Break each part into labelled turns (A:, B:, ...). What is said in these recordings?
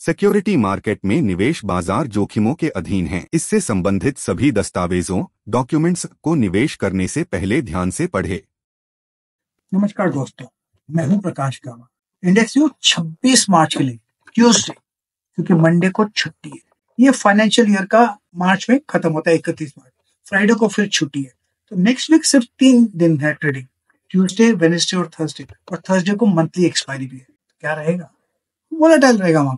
A: Security market में निवेश बाज़ार जोखिमों के अधीन है। इससे संबंधित सभी दस्तावेजों, डॉक्यूमेंट्स को निवेश करने से पहले ध्यान से पढ़े।
B: नमस्कार दोस्तों, मैं हूँ प्रकाश गावा। इंडेक्स व्यू 26 मार्च के लिए ट्यूसडे क्योंकि मंडे को छुट्टी है। ये फाइनेंशियल ईयर का मार्च में खत्म होता है, इकतीस मार्च। फ्राइडे को फिर छुट्टी है। तो नेक्स्ट वीक सिर्फ़ तीन दिन है ट्रेडिंग ट्यूसडे वेनेसडे और थर्सडे और थर्सडे को मंथली एक्सपायरी भी है। क्या रहेगा? वोलेटाइल रहेगा वहाँ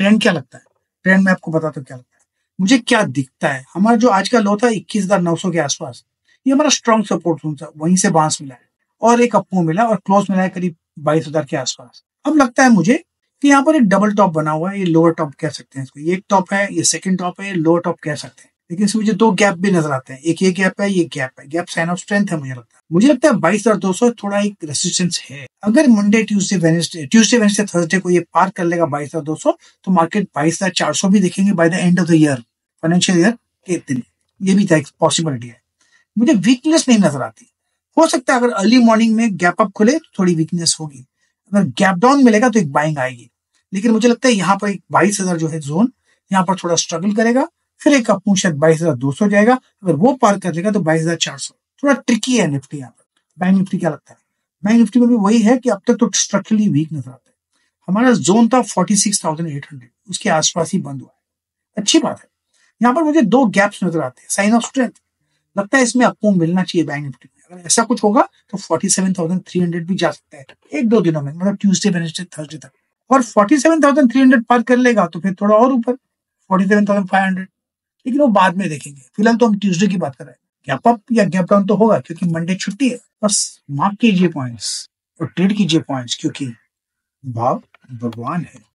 B: ट्रेंड क्या लगता है? ट्रेंड में आपको बताता हूँ क्या लगता है। मुझे क्या दिखता है? हमारा जो आज का लो था, इक्कीस हज़ार नौ सौ के आसपास, ये हमारा स्ट्रॉन्ग सपोर्ट जोन था। वहीं से बाँस मिला है और एक अपो मिला और क्लोज मिला है करीब बाईस हज़ार के आसपास। अब लगता है मुझे कि यहाँ पर एक डबल टॉप बना हुआ है, ये लोअर टॉप कह सकते हैं इसको। ये एक टॉप है, ये सेकंड टॉप है, ये लोअर टॉप कह सकते हैं। लेकिन इसमें मुझे दो गैप भी नज़र आते हैं। एक ये गैप है, ये गैप है। गैप साइन ऑफ़ स्ट्रेंथ है मुझे लगता है। मुझे लगता है बाईस हज़ार दो सौ थोड़ा एक रेसिस्टेंस है। अगर Monday Tuesday Wednesday Tuesday Wednesday Thursday को ये पार कर लेगा बाईस हज़ार दो सौ तो मार्केट बाईस हज़ार चार सौ भी देखेंगे by the end of the year financial year के दिन। ये भी एक पॉसिबिलिटी है। मुझे वीकनेस नहीं नज़र आती। हो सकता है अगर अर्ली मॉर्निंग में गैप अप खुले तो थोड़ी वीकनेस होगी। अगर गैप डाउन मिलेगा तो एक बाइंग आएगी। लेकिन मुझे लगता है यहाँ पर एक बाईस हज़ार जो है जोन यहाँ पर थोड़ा स्ट्रगल करेगा, फिर एक अपू शायद बाईस हज़ार दो सौ जाएगा। अगर वो पार कर लेगा तो बाईस हज़ार चार सौ। थोड़ा ट्रिकी है निफ्टी यहाँ पर। बैंक निफ्टी क्या लगता है? बैंक निफ्टी में भी वही है कि अब तक तो स्ट्रक्चरली वीक नज़र आता है। हमारा जोन था forty six thousand eight hundred उसके आसपास ही बंद हुआ है। अच्छी बात है। यहाँ पर मुझे दो गैप्स नज़र आते हैं। साइन ऑफ़ स्ट्रेंथ लगता है इसमें आपको मिलना चाहिए बैंक निफ्टी में। अगर ऐसा कुछ होगा तो forty seven thousand three hundred भी जा सकता है। एक दो दिनों में मतलब ट्यूसडे वेनेसडे थर्सडे तक। और forty seven thousand three hundred पार कर लेगा तो फिर थोड़ा और ऊपर forty seven thousand five hundred लेकिन वो बाद में देखेंगे। फ़िलहाल तो हम ट्यूसडे की बात कर रहे हैं। गैप अप या गैप डाउन तो होगा, क्योंकि मंडे छुट्टी है। बस मार्क कीजिए पॉइंट्स और ट्रेड कीजिए पॉइंट्स क्योंकि भाव भगवान है।